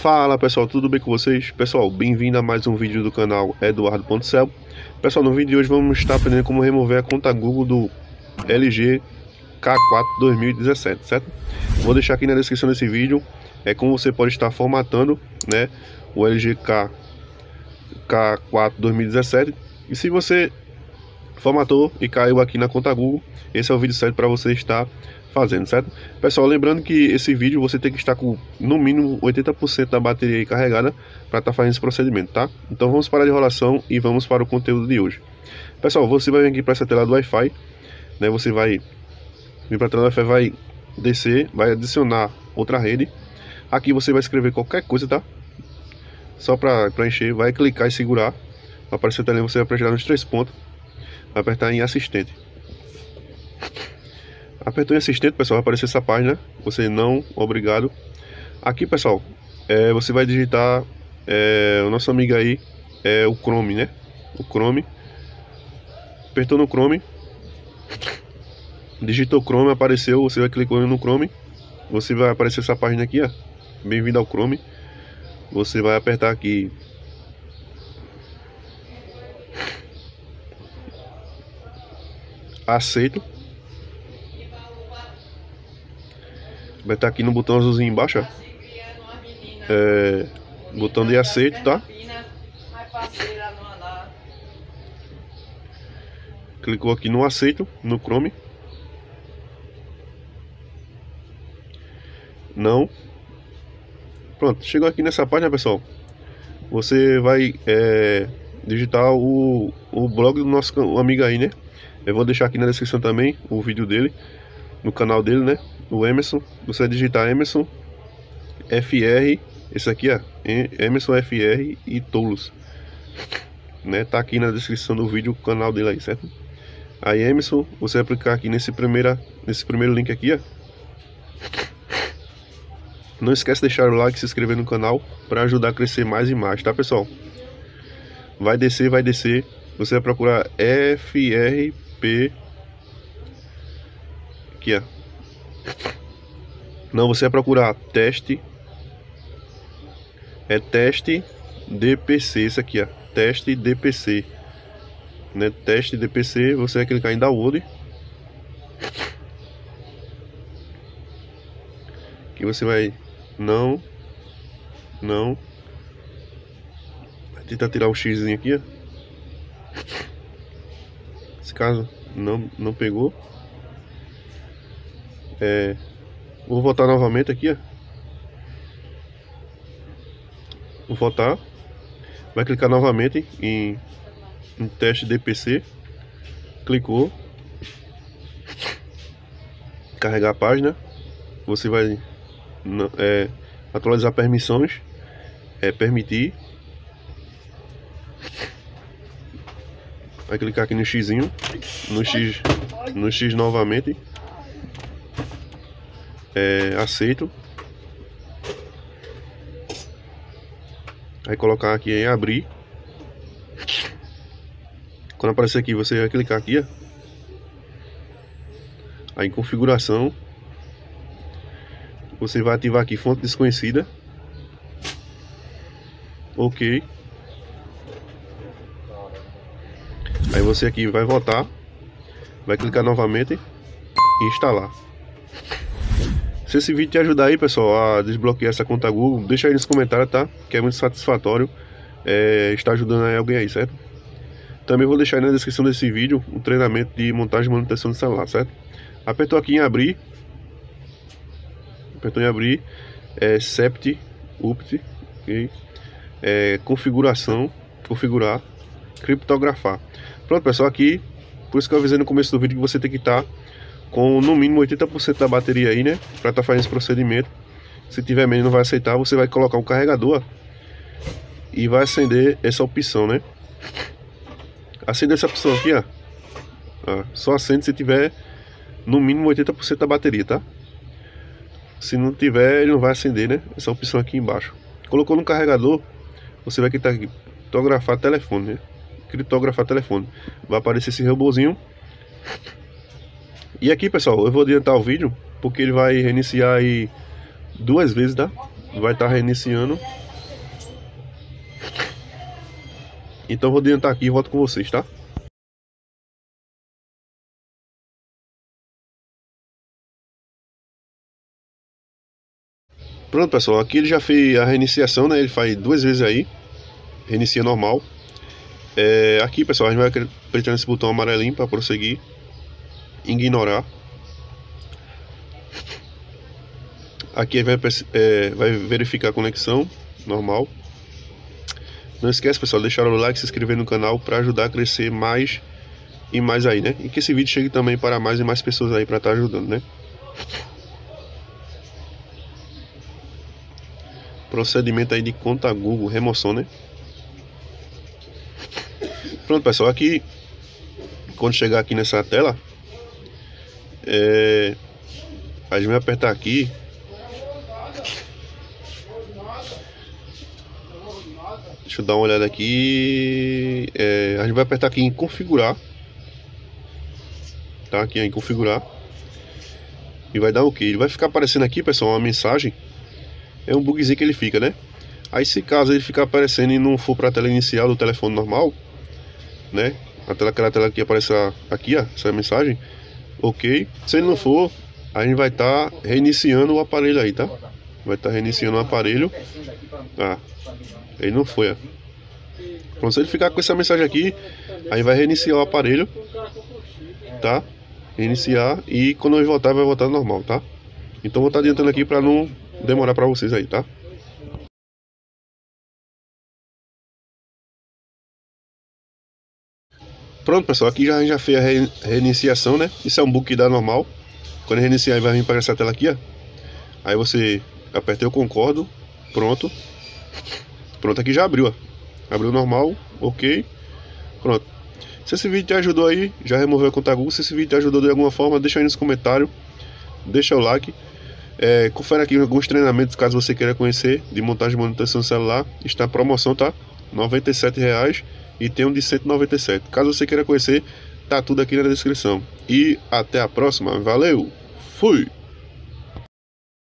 Fala pessoal, tudo bem com vocês? Pessoal, bem-vindo a mais um vídeo do canal Eduardo.cel Pessoal, no vídeo de hoje vamos estar aprendendo como remover a conta Google do LG K4 2017, certo? Vou deixar aqui na descrição desse vídeo é como você pode estar formatando né, o LG K, K4 2017 E se você formatou e caiu aqui na conta Google, esse é o vídeo certo para você estar fazendo, certo? Pessoal, lembrando que esse vídeo você tem que estar com no mínimo 80% da bateria carregada para estar tá fazendo esse procedimento, tá? Então vamos parar de enrolação e vamos para o conteúdo de hoje. Pessoal, você vai vir aqui para essa tela do Wi-Fi, né? Você vai vir para a tela do Wi-Fi, vai descer, vai adicionar outra rede. Aqui você vai escrever qualquer coisa, tá? Só para preencher, vai clicar e segurar. Vai aparecer também, você vai pressionar nos três pontos. Vai apertar em assistente. Apertou em assistente, pessoal, vai aparecer essa página. Você não, obrigado. Aqui, pessoal, é, você vai digitar é, o nosso amigo aí, é o Chrome, né? O Chrome. Apertou no Chrome. Digitou Chrome, apareceu, você vai clicar no Chrome. Você vai aparecer essa página aqui, ó. Bem-vindo ao Chrome. Você vai apertar aqui aceito Vai estar aqui no botão azulzinho embaixo, ó. É, botão de aceito, tá? Clicou aqui no aceito, no Chrome. Não. Pronto, chegou aqui nessa página, pessoal. Você vai é, digitar o, o blog do nosso amigo aí, né? Eu vou deixar aqui na descrição também o vídeo dele, no canal dele, né? o Emerson, você digitar Emerson FR, esse aqui ó, Emerson FR e Tolos, né? Tá aqui na descrição do vídeo o canal dele aí, certo? Aí Emerson, você vai aplicar aqui nesse primeira, nesse primeiro link aqui, ó. Não esquece de deixar o like, se inscrever no canal para ajudar a crescer mais e mais, tá pessoal? Vai descer, vai descer. Você vai procurar FRP aqui, ó. Não, você vai procurar teste. É teste DPC, isso aqui, ó. Teste DPC. Né? Teste DPC, você vai clicar em download. Que você vai não não vai tentar tirar o X aqui, ó. Esse caso não não pegou. É, vou votar novamente aqui, ó. Vou votar. Vai clicar novamente em, em teste DPC. Clicou. Carregar a página. Você vai é, atualizar permissões. É, permitir. Vai clicar aqui no X, no X, no X novamente é, aceito. Aí colocar aqui em abrir. Quando aparecer aqui, você vai clicar aqui, ó. Aí em configuração. Você vai ativar aqui fonte desconhecida. Ok. Aí você aqui vai voltar. Vai clicar novamente e instalar. Se esse vídeo te ajudar aí, pessoal, a desbloquear essa conta Google, deixa aí nos comentários, tá? Que é muito satisfatório é, estar ajudando aí alguém aí, certo? Também vou deixar aí na descrição desse vídeo um treinamento de montagem e manutenção do celular, certo? Apertou aqui em abrir. Apertou em abrir. É sept, upt, ok? É, configuração, configurar, criptografar. Pronto, pessoal, aqui, por isso que eu avisei no começo do vídeo que você tem que estar... Tá com no mínimo 80% da bateria aí, né? Para tá fazendo esse procedimento. Se tiver menos não vai aceitar, você vai colocar um carregador e vai acender essa opção, né? Acender essa opção aqui, ó. ó só acende se tiver no mínimo 80% da bateria, tá? Se não tiver, ele não vai acender, né? Essa opção aqui embaixo. Colocou no carregador, você vai criptografar telefone, né? Criptografar telefone. Vai aparecer esse robôzinho e aqui, pessoal, eu vou adiantar o vídeo, porque ele vai reiniciar aí duas vezes, tá? vai estar tá reiniciando. Então vou adiantar aqui e volto com vocês, tá? Pronto, pessoal, aqui ele já fez a reiniciação, né? Ele faz duas vezes aí. Reinicia normal. É, aqui, pessoal, a gente vai apertar nesse botão amarelinho para prosseguir. Ignorar. Aqui vai, é, vai verificar a conexão normal. Não esquece, pessoal, deixar o like, se inscrever no canal para ajudar a crescer mais e mais aí, né? E que esse vídeo chegue também para mais e mais pessoas aí para estar tá ajudando, né? Procedimento aí de conta Google, remoção, né? Pronto, pessoal, aqui quando chegar aqui nessa tela, é, a gente vai apertar aqui. Deixa eu dar uma olhada aqui. É, a gente vai apertar aqui em configurar. Tá aqui em configurar. E vai dar o que? Ele vai ficar aparecendo aqui, pessoal, uma mensagem é um bugzinho que ele fica, né? Aí se caso ele ficar aparecendo e não for para a tela inicial do telefone normal, né? A tela, aquela tela que aparece aqui, ó, essa mensagem, ok. Se ele não for, a gente vai estar tá reiniciando o aparelho aí, tá? Vai estar tá reiniciando o aparelho. Ah, ele não foi, ó. Então se ele ficar com essa mensagem aqui, aí vai reiniciar o aparelho, tá? Reiniciar e quando ele voltar, vai voltar normal, tá? Então vou estar tá adiantando aqui para não demorar para vocês aí, tá? Pronto, pessoal, aqui já, já fez a reiniciação, né? Isso é um book que dá normal. Quando reiniciar, vai vir para essa tela aqui, ó. Aí você aperta eu concordo, pronto. Pronto, aqui já abriu, ó. Abriu normal, ok. Pronto. Se esse vídeo te ajudou aí, já removeu a conta Google. Se esse vídeo te ajudou de alguma forma, deixa aí nos comentários. Deixa o like. É, confere aqui alguns treinamentos caso você queira conhecer de montagem e manutenção celular. Está em promoção, tá? R$ reais e tem um de 197. Caso você queira conhecer, tá tudo aqui na descrição. E até a próxima. Valeu. Fui.